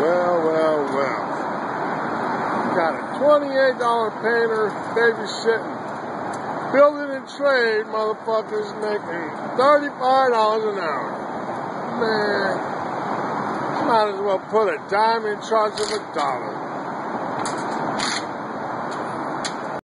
Well, well, well. Got a $28 painter babysitting. Building and trade motherfuckers making $35 an hour. Man, might as well put a dime in charge of a dollar.